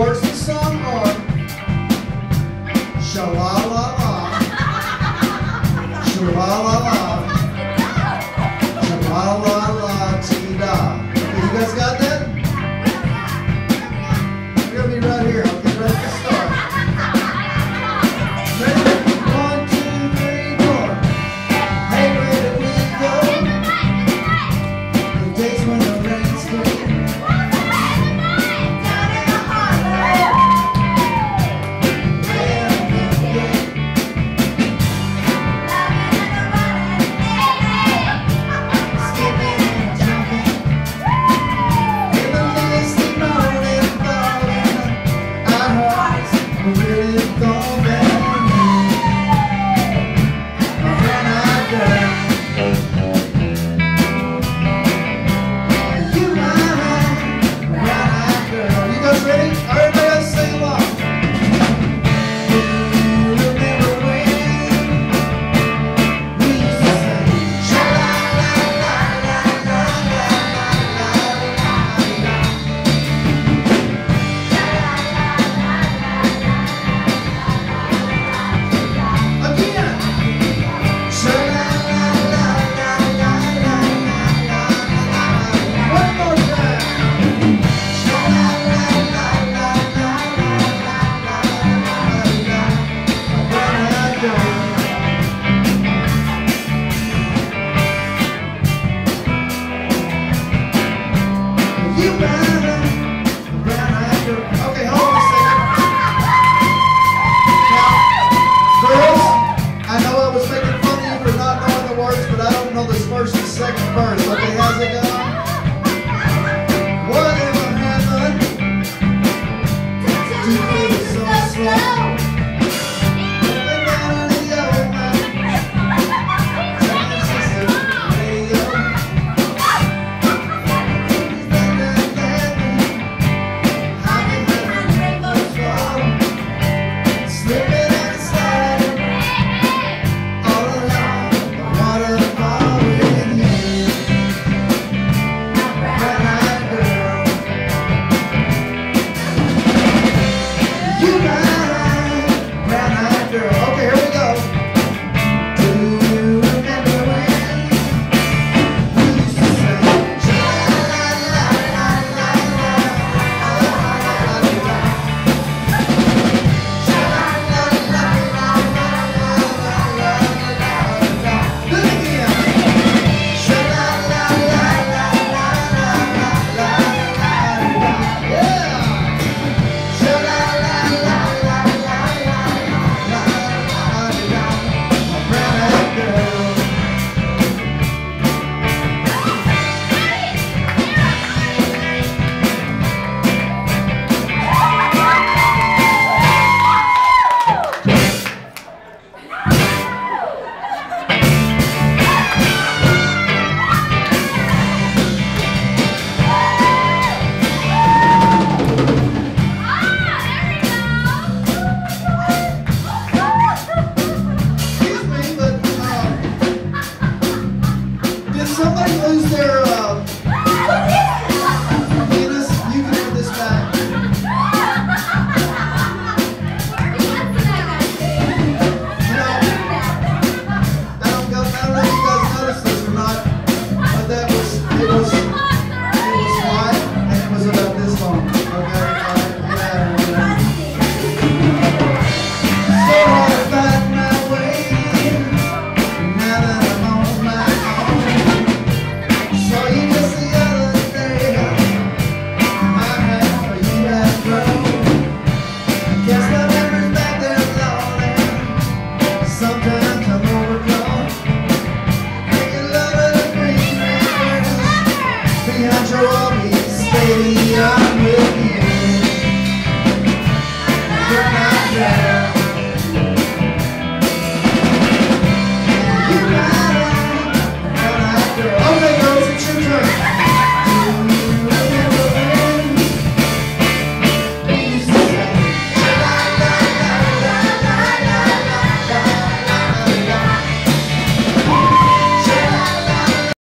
works. Did somebody lose their uh,